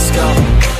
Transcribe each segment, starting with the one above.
let's go.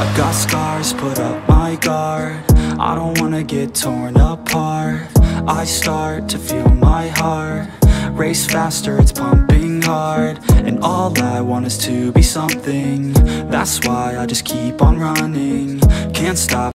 I've got scars, put up my guard. I don't wanna get torn apart. I start to feel my heart Race faster, it's pumping hard. And all I want is to be something. That's why I just keep on running. Can't stop